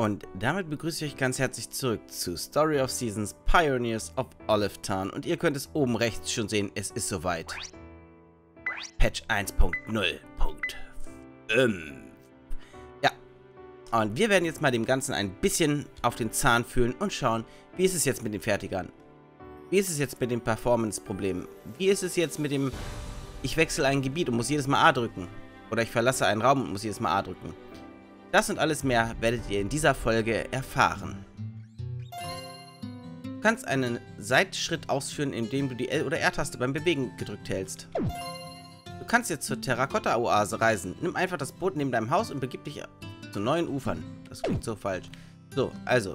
Und damit begrüße ich euch ganz herzlich zurück zu Story of Seasons Pioneers of Olive Town. Und ihr könnt es oben rechts schon sehen, es ist soweit. Patch 1.0.5. Ja. Und wir werden jetzt mal dem Ganzen ein bisschen auf den Zahn fühlen und schauen, wie ist es jetzt mit den Fertigern? Wie ist es jetzt mit dem Performance-Problem? Wie ist es jetzt mit dem, ich wechsle ein Gebiet und muss jedes Mal A drücken? Oder ich verlasse einen Raum und muss jedes Mal A drücken? Das und alles mehr werdet ihr in dieser Folge erfahren. Du kannst einen Seitschritt ausführen, indem du die L- oder R-Taste beim Bewegen gedrückt hältst. Du kannst jetzt zur Terrakotta-Oase reisen. Nimm einfach das Boot neben deinem Haus und begib dich zu neuen Ufern. Das klingt so falsch. So, also.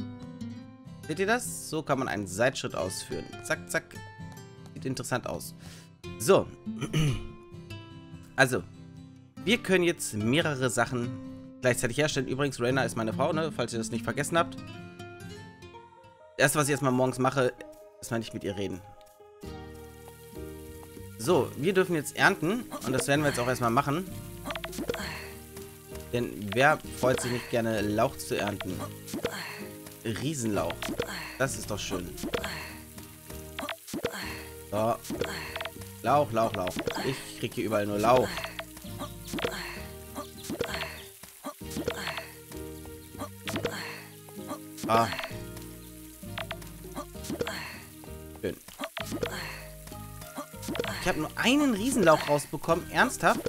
Seht ihr das? So kann man einen Seitschritt ausführen. Zack, zack. Sieht interessant aus. So. Also. Wir können jetzt mehrere Sachen gleichzeitig herstellen. Übrigens, Raina ist meine Frau, ne? falls ihr das nicht vergessen habt. Das erste, was ich erstmal morgens mache, ist mal nicht mit ihr reden. So, wir dürfen jetzt ernten. Und das werden wir jetzt auch erstmal machen. Denn wer freut sich nicht gerne, Lauch zu ernten? Riesenlauch. Das ist doch schön. So. Lauch, Lauch, Lauch. Ich kriege hier überall nur Lauch. Ah. Schön. Ich habe nur einen Riesenlauch rausbekommen. Ernsthaft?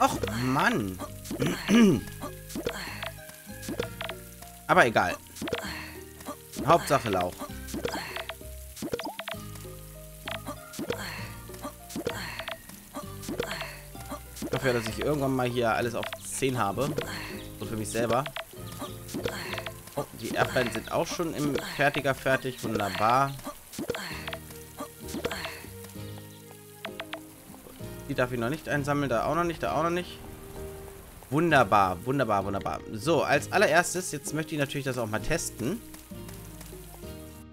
Och, Mann. Aber egal. Hauptsache Lauch. Ich hoffe ja, dass ich irgendwann mal hier alles auf 10 habe. So für mich selber. Die Erdbeeren sind auch schon im Fertiger fertig. Wunderbar. Die darf ich noch nicht einsammeln. Da auch noch nicht, da auch noch nicht. Wunderbar, wunderbar, wunderbar. So, als allererstes, jetzt möchte ich natürlich das auch mal testen.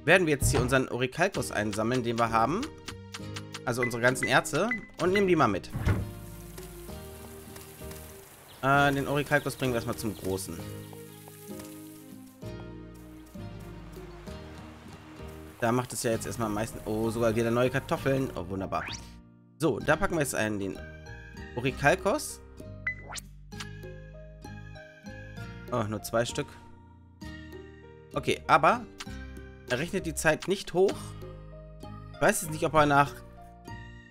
Werden wir jetzt hier unseren Orikalkos einsammeln, den wir haben. Also unsere ganzen Erze. Und nehmen die mal mit. Äh, den Orikalkos bringen wir erstmal zum Großen. Da macht es ja jetzt erstmal am meisten... Oh, sogar wieder neue Kartoffeln. Oh, wunderbar. So, da packen wir jetzt einen, den Orikalkos. Oh, nur zwei Stück. Okay, aber er rechnet die Zeit nicht hoch. Ich weiß jetzt nicht, ob er nach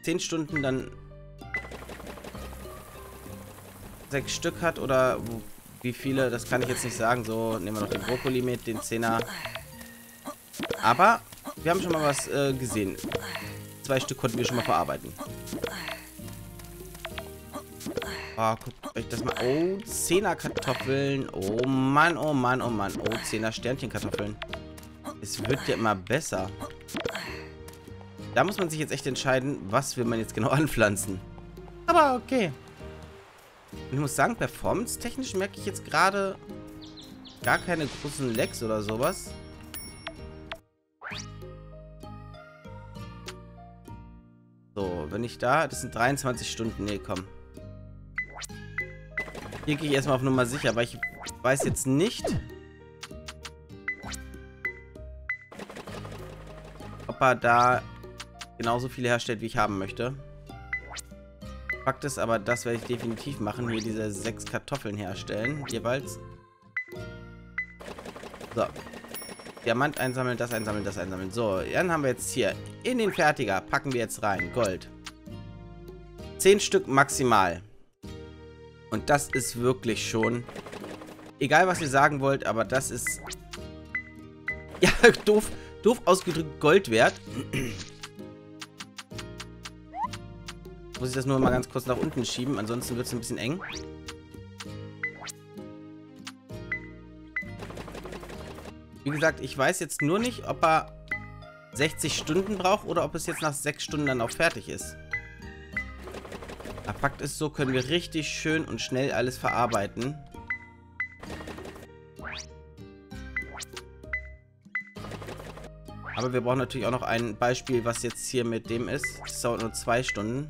10 Stunden dann sechs Stück hat oder wie viele, das kann ich jetzt nicht sagen. So, nehmen wir noch den Brokkoli mit, den Zehner. Aber wir haben schon mal was äh, gesehen. Zwei Stück konnten wir schon mal verarbeiten. Oh, guckt euch das mal. Oh, Zehner Kartoffeln. Oh Mann, oh Mann, oh Mann. Oh, Zehner Sternchen Kartoffeln. Es wird ja immer besser. Da muss man sich jetzt echt entscheiden, was will man jetzt genau anpflanzen. Aber okay. Und ich muss sagen, performance-technisch merke ich jetzt gerade gar keine großen Lags oder sowas. Ich da... Das sind 23 Stunden. Nee, komm. Hier gehe ich erstmal auf Nummer sicher, aber ich weiß jetzt nicht, ob er da genauso viele herstellt, wie ich haben möchte. Fakt ist aber, das werde ich definitiv machen. Hier diese sechs Kartoffeln herstellen, jeweils. So. Diamant einsammeln, das einsammeln, das einsammeln. So, dann haben wir jetzt hier in den Fertiger, packen wir jetzt rein, Gold. Zehn Stück maximal. Und das ist wirklich schon... Egal, was ihr sagen wollt, aber das ist... Ja, doof, doof ausgedrückt Gold wert. Muss ich das nur mal ganz kurz nach unten schieben, ansonsten wird es ein bisschen eng. Wie gesagt, ich weiß jetzt nur nicht, ob er 60 Stunden braucht oder ob es jetzt nach 6 Stunden dann auch fertig ist. Aber Fakt ist, so können wir richtig schön und schnell alles verarbeiten. Aber wir brauchen natürlich auch noch ein Beispiel, was jetzt hier mit dem ist. Das dauert nur zwei Stunden.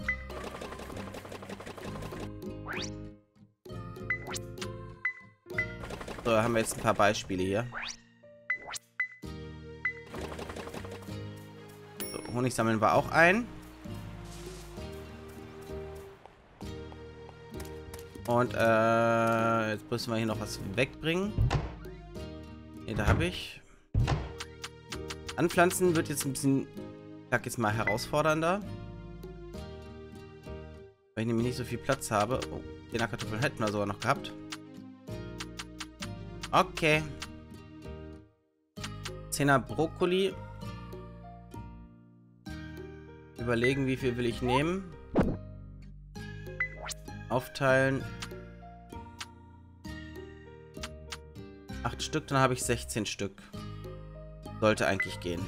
So, haben wir jetzt ein paar Beispiele hier. So, Honig sammeln wir auch ein. Und äh, jetzt müssen wir hier noch was wegbringen. Ne, da habe ich. Anpflanzen wird jetzt ein bisschen, sag jetzt mal, herausfordernder. Weil ich nämlich nicht so viel Platz habe. Oh, den Kartoffeln hätten wir sogar noch gehabt. Okay. Zehner Brokkoli. Überlegen, wie viel will ich nehmen. Aufteilen. Acht Stück, dann habe ich 16 Stück. Sollte eigentlich gehen.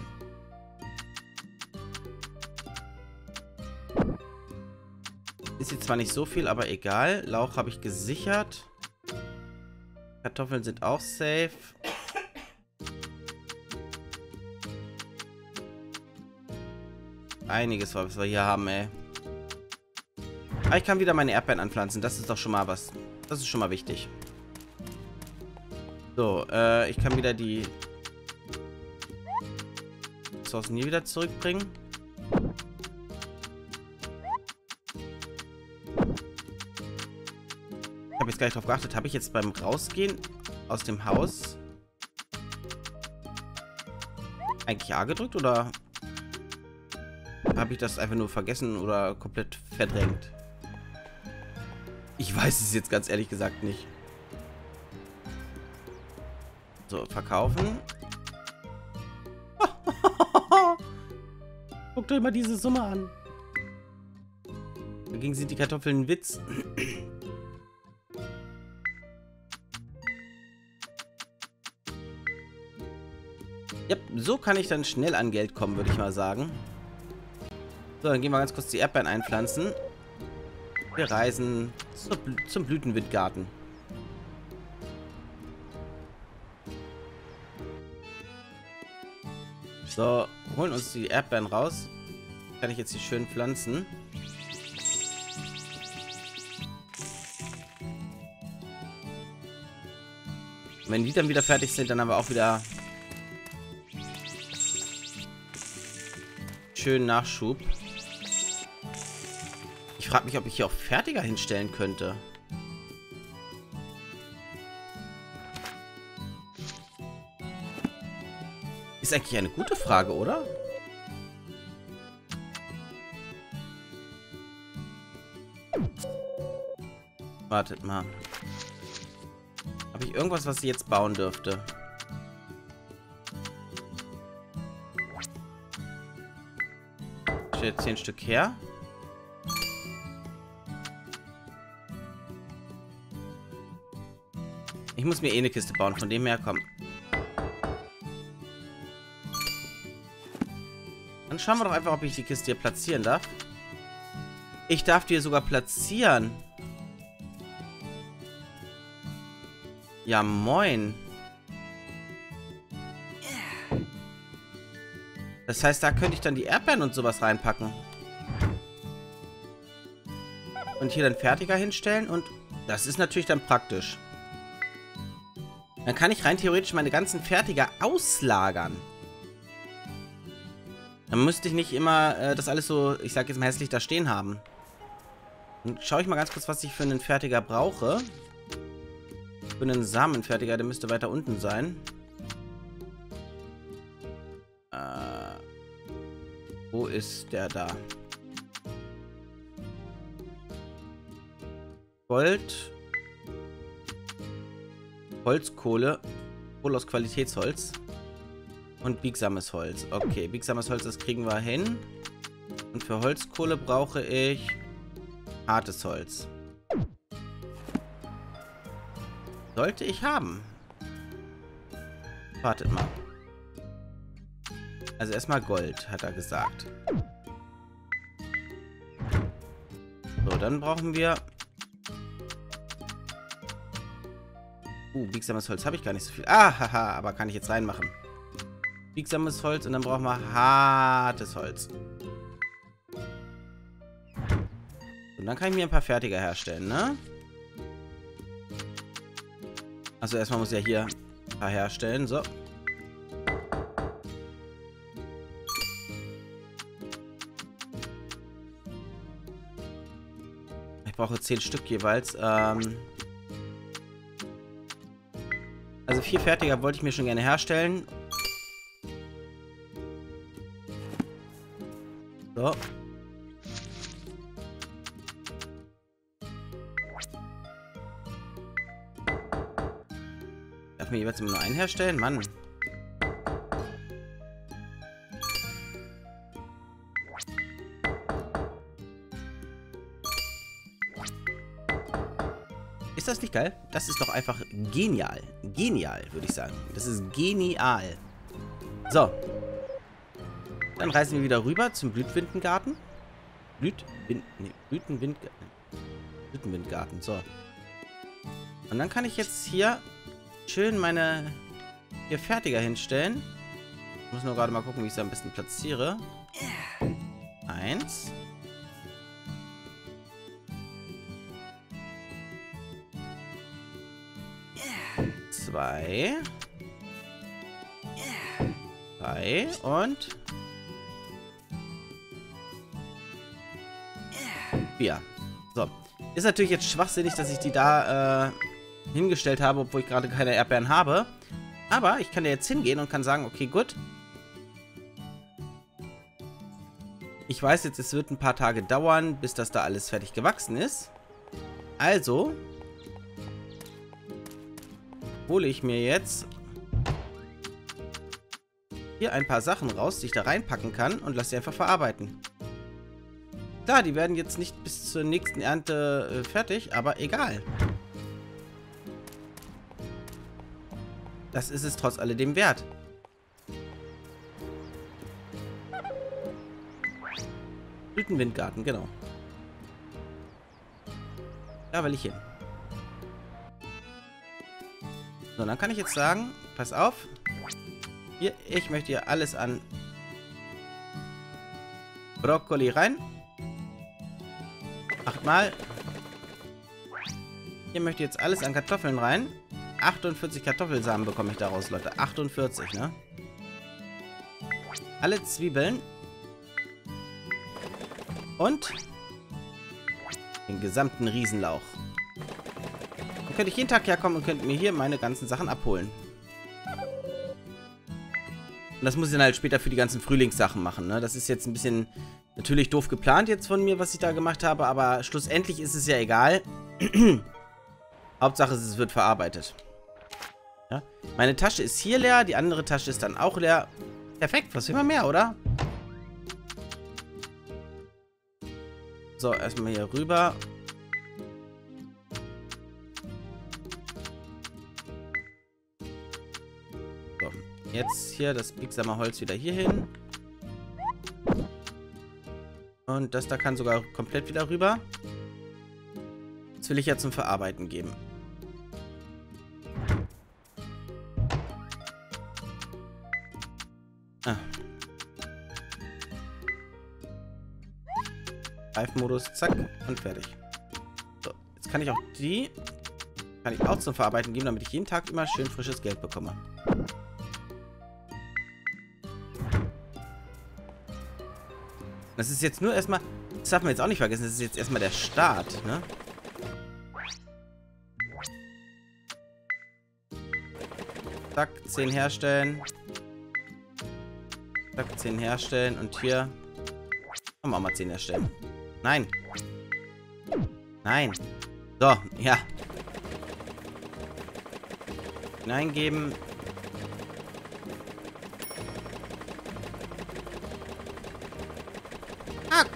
Ist jetzt zwar nicht so viel, aber egal. Lauch habe ich gesichert. Kartoffeln sind auch safe. Einiges, was wir hier haben, ey. Aber ich kann wieder meine Erdbeeren anpflanzen. Das ist doch schon mal was. Das ist schon mal wichtig. So, äh, ich kann wieder die Ressourcen hier wieder zurückbringen. Ich habe jetzt gar nicht drauf geachtet. Habe ich jetzt beim Rausgehen aus dem Haus eigentlich A gedrückt oder habe ich das einfach nur vergessen oder komplett verdrängt? Ich weiß es jetzt ganz ehrlich gesagt nicht. So, verkaufen. Guckt euch mal diese Summe an. Dagegen sind die Kartoffeln ein Witz. ja, so kann ich dann schnell an Geld kommen, würde ich mal sagen. So, dann gehen wir ganz kurz die Erdbeeren einpflanzen. Wir reisen zum Blütenwindgarten. So, holen uns die Erdbeeren raus. Kann ich jetzt hier schön pflanzen. Wenn die dann wieder fertig sind, dann haben wir auch wieder schön Nachschub. Ich frage mich, ob ich hier auch fertiger hinstellen könnte. Ist eigentlich eine gute Frage, oder? Wartet mal. Habe ich irgendwas, was sie jetzt bauen dürfte? Steht zehn Stück her. Ich muss mir eh eine Kiste bauen, von dem her, komm. Schauen wir doch einfach, ob ich die Kiste hier platzieren darf. Ich darf die hier sogar platzieren. Ja, moin. Das heißt, da könnte ich dann die Erdbeeren und sowas reinpacken. Und hier dann fertiger hinstellen und das ist natürlich dann praktisch. Dann kann ich rein theoretisch meine ganzen Fertiger auslagern. Dann müsste ich nicht immer äh, das alles so, ich sag jetzt mal hässlich da stehen haben. Und schaue ich mal ganz kurz, was ich für einen Fertiger brauche. Für einen Samenfertiger, der müsste weiter unten sein. Äh, wo ist der da? Gold. Holzkohle. Kohle aus Qualitätsholz. Und biegsames Holz. Okay, biegsames Holz, das kriegen wir hin. Und für Holzkohle brauche ich hartes Holz. Sollte ich haben. Wartet mal. Also erstmal Gold, hat er gesagt. So, dann brauchen wir... Uh, biegsames Holz habe ich gar nicht so viel. Ah, haha, aber kann ich jetzt reinmachen biegsames Holz und dann brauchen wir hartes Holz. Und dann kann ich mir ein paar fertiger herstellen, ne? Also erstmal muss ich ja hier ein paar herstellen. So. Ich brauche zehn Stück jeweils. Ähm also vier fertiger wollte ich mir schon gerne herstellen. So. Darf mir jeweils immer nur einen herstellen? Mann. Ist das nicht geil? Das ist doch einfach genial. Genial, würde ich sagen. Das ist genial. So. Dann reisen wir wieder rüber zum Blütwindengarten. Blütwind... Nee, Blütenwindgarten. Blütenwindgarten, so. Und dann kann ich jetzt hier schön meine hier fertiger hinstellen. Ich muss nur gerade mal gucken, wie ich sie am besten platziere. Eins. Zwei. Drei. Und... Vier. So. Ist natürlich jetzt schwachsinnig, dass ich die da äh, hingestellt habe, obwohl ich gerade keine Erdbeeren habe. Aber ich kann da jetzt hingehen und kann sagen, okay, gut. Ich weiß jetzt, es wird ein paar Tage dauern, bis das da alles fertig gewachsen ist. Also hole ich mir jetzt hier ein paar Sachen raus, die ich da reinpacken kann und lasse sie einfach verarbeiten. Klar, die werden jetzt nicht bis zur nächsten Ernte äh, fertig, aber egal. Das ist es trotz alledem wert. Blütenwindgarten, genau. Da will ich hin. So, dann kann ich jetzt sagen, pass auf. Hier, ich möchte hier alles an Brokkoli rein. Achtmal. Hier möchte ich jetzt alles an Kartoffeln rein. 48 Kartoffelsamen bekomme ich daraus, Leute. 48, ne? Alle Zwiebeln. Und den gesamten Riesenlauch. Dann könnte ich jeden Tag herkommen und könnte mir hier meine ganzen Sachen abholen. Und das muss ich dann halt später für die ganzen Frühlingssachen machen, ne? Das ist jetzt ein bisschen natürlich doof geplant jetzt von mir, was ich da gemacht habe, aber schlussendlich ist es ja egal. Hauptsache, es wird verarbeitet. Ja? Meine Tasche ist hier leer, die andere Tasche ist dann auch leer. Perfekt, was will man mehr, oder? So, erstmal hier rüber. So, jetzt hier das biegsame Holz wieder hier hin. Und das da kann sogar komplett wieder rüber. Das will ich ja zum Verarbeiten geben. Ah. Reifenmodus, zack, und fertig. So, jetzt kann ich auch die kann ich auch zum Verarbeiten geben, damit ich jeden Tag immer schön frisches Geld bekomme. Das ist jetzt nur erstmal, das darf man jetzt auch nicht vergessen, das ist jetzt erstmal der Start, ne? Zack, 10 herstellen. Zack, 10 herstellen. Und hier können wir auch mal 10 herstellen. Nein. Nein. So, ja. Hineingeben.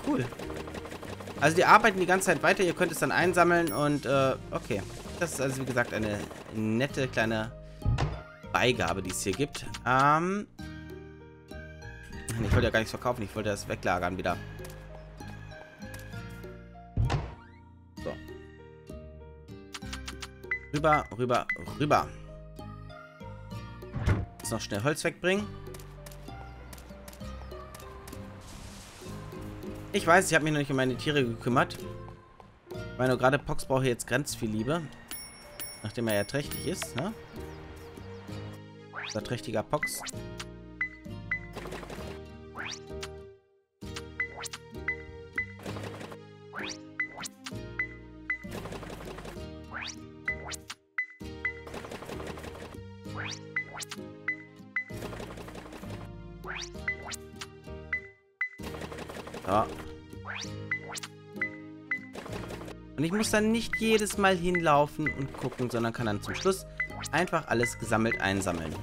Cool. Also die arbeiten die ganze Zeit weiter. Ihr könnt es dann einsammeln und, äh, okay. Das ist also, wie gesagt, eine nette kleine Beigabe, die es hier gibt. Ähm, ich wollte ja gar nichts verkaufen, ich wollte das weglagern wieder. So. Rüber, rüber, rüber. Jetzt noch schnell Holz wegbringen. Ich weiß, ich habe mich noch nicht um meine Tiere gekümmert. Ich meine, gerade Pox braucht jetzt ganz viel Liebe. Nachdem er ja trächtig ist, ne? Unser trächtiger Pox. Ja. Und ich muss dann nicht jedes Mal hinlaufen und gucken, sondern kann dann zum Schluss einfach alles gesammelt einsammeln.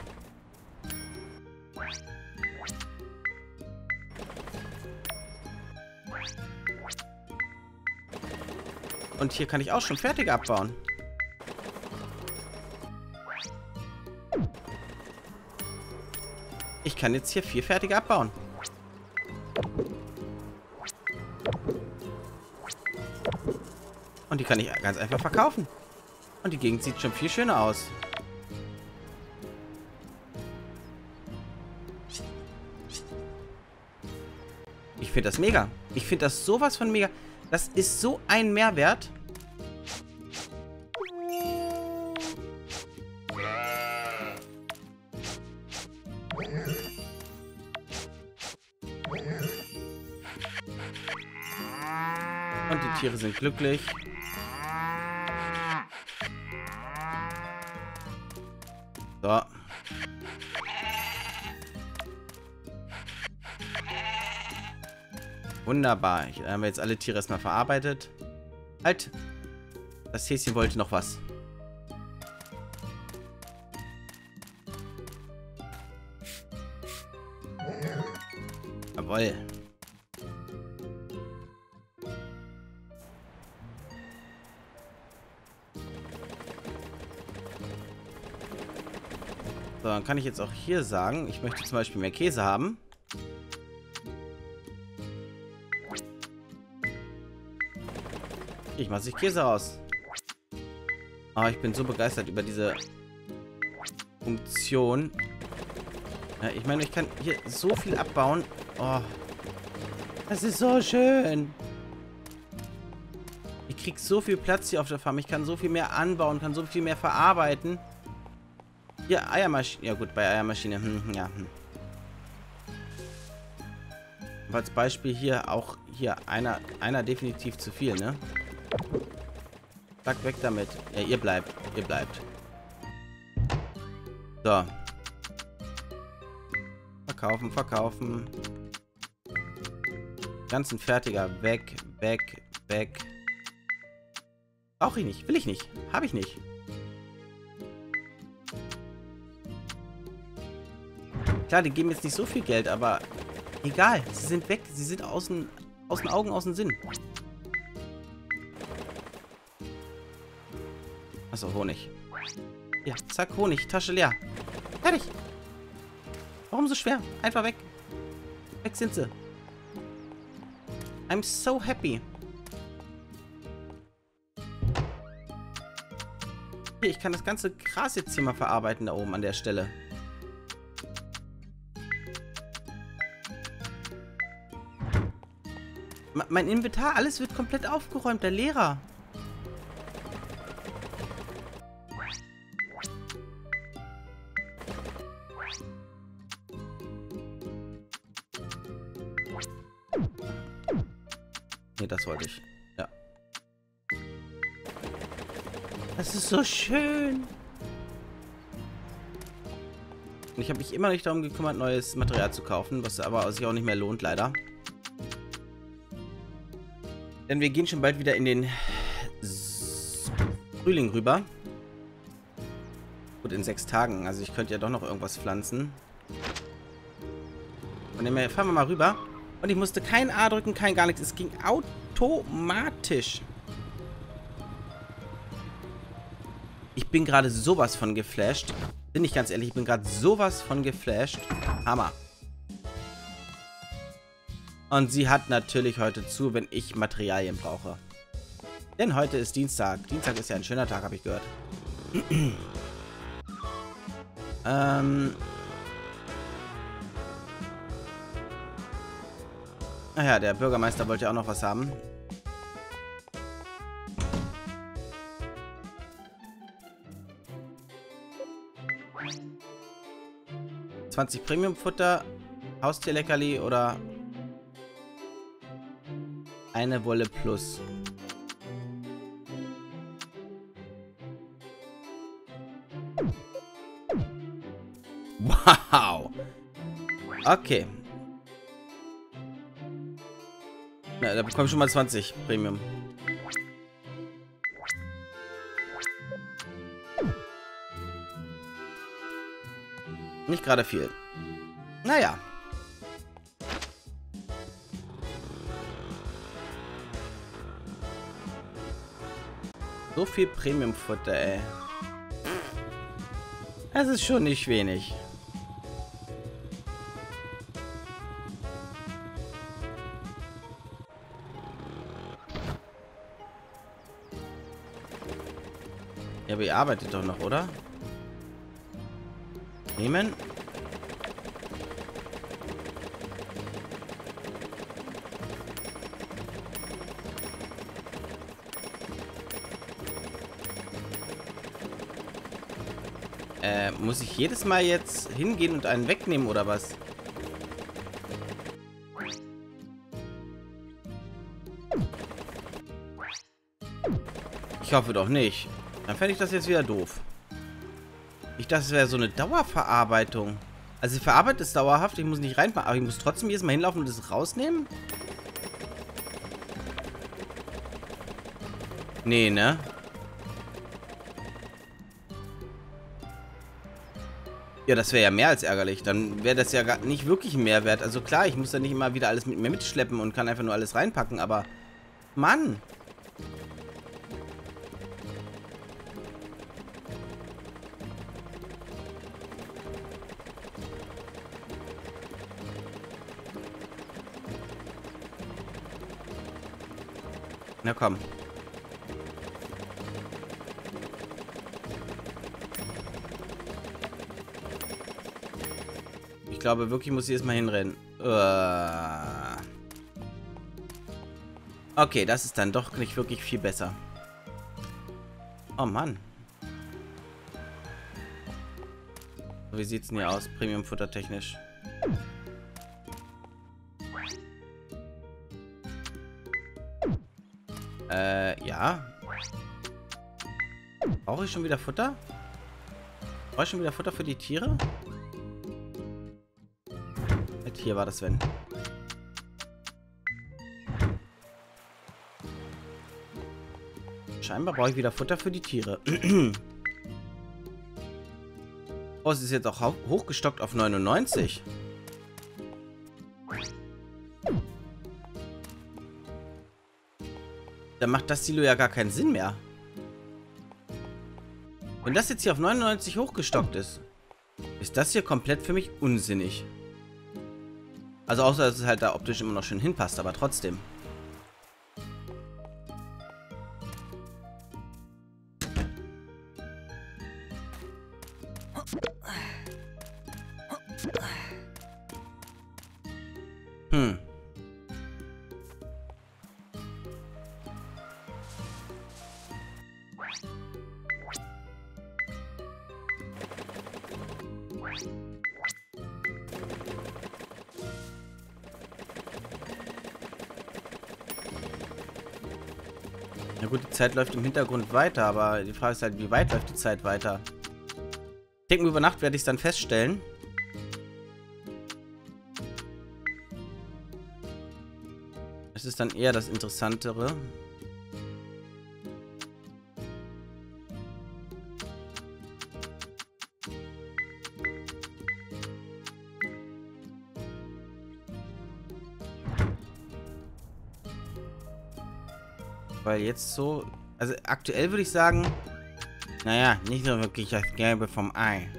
Und hier kann ich auch schon fertig abbauen. Ich kann jetzt hier vier fertig abbauen. Kann ich ganz einfach verkaufen. Und die Gegend sieht schon viel schöner aus. Ich finde das mega. Ich finde das sowas von mega. Das ist so ein Mehrwert. Und die Tiere sind glücklich. Wunderbar. Hier haben wir jetzt alle Tiere erstmal verarbeitet. Halt. Das Häschen wollte noch was. Jawoll. So, dann kann ich jetzt auch hier sagen, ich möchte zum Beispiel mehr Käse haben. Ich mache sich Käse aus. Aber ich bin so begeistert über diese Funktion. Ja, ich meine, ich kann hier so viel abbauen. Oh, das ist so schön. Ich krieg so viel Platz hier auf der Farm. Ich kann so viel mehr anbauen, kann so viel mehr verarbeiten. Hier, Eiermaschine. Ja gut, bei Eiermaschine. Hm, hm, ja. Hm. als Beispiel hier auch hier einer, einer definitiv zu viel, ne? Zack, weg damit. Ja, ihr bleibt. Ihr bleibt. So. Verkaufen, verkaufen. Ganzen Fertiger weg, weg, weg. Brauche ich nicht. Will ich nicht. Habe ich nicht. Klar, die geben jetzt nicht so viel Geld, aber egal. Sie sind weg. Sie sind aus den, aus den Augen, aus dem Sinn. Achso, Honig. Ja, zack, Honig. Tasche leer. Fertig. Warum so schwer? Einfach weg. Weg sind sie. I'm so happy. Hier, ich kann das ganze Gras jetzt hier mal verarbeiten da oben an der Stelle. mein Inventar, alles wird komplett aufgeräumt. Der Lehrer. Das wollte ich. Ja. Das ist so schön. Ich habe mich immer nicht darum gekümmert, neues Material zu kaufen, was aber sich auch nicht mehr lohnt, leider. Denn wir gehen schon bald wieder in den Frühling rüber. Gut, in sechs Tagen. Also ich könnte ja doch noch irgendwas pflanzen. Von dem her fahren wir mal rüber. Und ich musste kein A drücken, kein gar nichts. Es ging automatisch. Ich bin gerade sowas von geflasht. Bin ich ganz ehrlich, ich bin gerade sowas von geflasht. Hammer. Und sie hat natürlich heute zu, wenn ich Materialien brauche. Denn heute ist Dienstag. Dienstag ist ja ein schöner Tag, habe ich gehört. ähm... Ach ja, der Bürgermeister wollte ja auch noch was haben. 20 Premium-Futter, Haustierleckerli oder eine Wolle plus. Wow. Okay. Na, da bekomme ich schon mal 20 Premium. Nicht gerade viel. Naja. So viel Premium-Futter, ey. Das ist schon nicht wenig. Aber ihr arbeitet doch noch, oder? Nehmen. Äh, muss ich jedes Mal jetzt hingehen und einen wegnehmen, oder was? Ich hoffe doch nicht. Dann fände ich das jetzt wieder doof. Ich dachte, es wäre so eine Dauerverarbeitung. Also ich verarbeite es dauerhaft, ich muss nicht reinmachen, aber ich muss trotzdem jedes Mal hinlaufen und das rausnehmen? Nee, ne? Ja, das wäre ja mehr als ärgerlich. Dann wäre das ja gar nicht wirklich ein Mehrwert. Also klar, ich muss da nicht immer wieder alles mit mir mitschleppen und kann einfach nur alles reinpacken, aber... Mann! Na komm. Ich glaube wirklich, muss ich erstmal hinrennen. Uh. Okay, das ist dann doch nicht wirklich viel besser. Oh Mann. Wie sieht's denn hier aus, Premium-Futter technisch? Brauche ich schon wieder Futter? Brauche ich schon wieder Futter für die Tiere? Hier war das wenn. Scheinbar brauche ich wieder Futter für die Tiere. oh, es ist jetzt auch hochgestockt auf 99. Dann macht das Silo ja gar keinen Sinn mehr. Wenn das jetzt hier auf 99 hochgestockt ist, ist das hier komplett für mich unsinnig. Also außer, dass es halt da optisch immer noch schön hinpasst, aber trotzdem. Na gut, die Zeit läuft im Hintergrund weiter, aber die Frage ist halt, wie weit läuft die Zeit weiter? Ich denke, über Nacht werde ich es dann feststellen. Es ist dann eher das Interessantere. Weil jetzt so... Also aktuell würde ich sagen... Naja, nicht so wirklich das Gelbe vom Ei.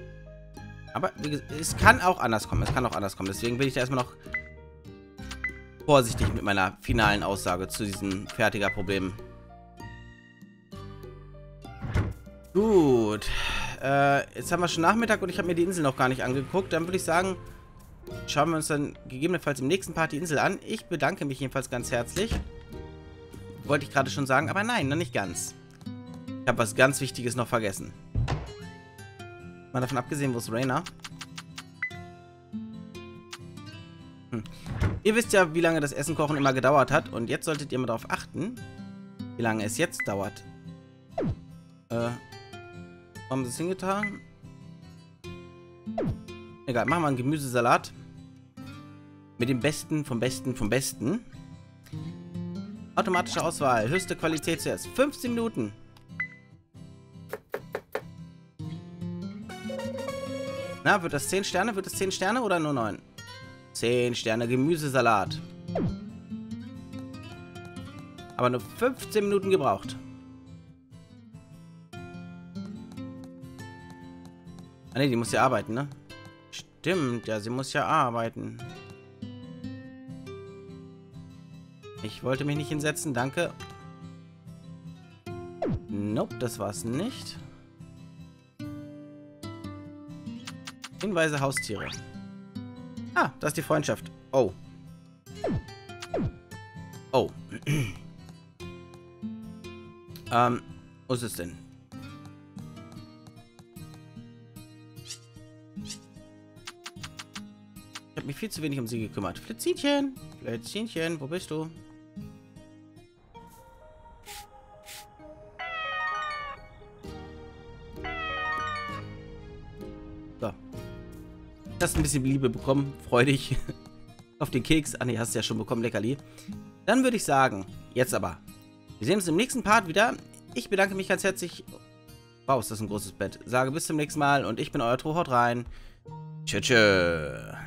Aber gesagt, es kann auch anders kommen. Es kann auch anders kommen. Deswegen bin ich da erstmal noch vorsichtig mit meiner finalen Aussage zu diesen fertiger Problemen. Gut. Äh, jetzt haben wir schon Nachmittag und ich habe mir die Insel noch gar nicht angeguckt. Dann würde ich sagen, schauen wir uns dann gegebenenfalls im nächsten Part die Insel an. Ich bedanke mich jedenfalls ganz herzlich. Wollte ich gerade schon sagen, aber nein, noch nicht ganz. Ich habe was ganz Wichtiges noch vergessen. Mal davon abgesehen, wo ist Rainer? Hm. Ihr wisst ja, wie lange das Essen kochen immer gedauert hat. Und jetzt solltet ihr mal darauf achten, wie lange es jetzt dauert. Äh, haben sie es hingetan? Egal, machen wir einen Gemüsesalat. Mit dem Besten vom Besten vom Besten. Automatische Auswahl. Höchste Qualität zuerst. 15 Minuten. Na, wird das 10 Sterne? Wird das 10 Sterne oder nur 9? 10 Sterne Gemüsesalat. Aber nur 15 Minuten gebraucht. Ah ne, die muss ja arbeiten, ne? Stimmt, ja, sie muss ja arbeiten. Ich wollte mich nicht hinsetzen, danke. Nope, das war's nicht. Hinweise Haustiere. Ah, das ist die Freundschaft. Oh. Oh. ähm, wo ist es denn? Ich habe mich viel zu wenig um sie gekümmert. Flitzinchen, Flitzinchen, wo bist du? Hast ein bisschen Liebe bekommen. Freu dich. Auf den Keks. Ah, ne, hast du ja schon bekommen, Leckerli. Dann würde ich sagen, jetzt aber. Wir sehen uns im nächsten Part wieder. Ich bedanke mich ganz herzlich. Wow, ist das ein großes Bett. Sage bis zum nächsten Mal und ich bin euer Tro. Haut rein. Tschüss. tschüss.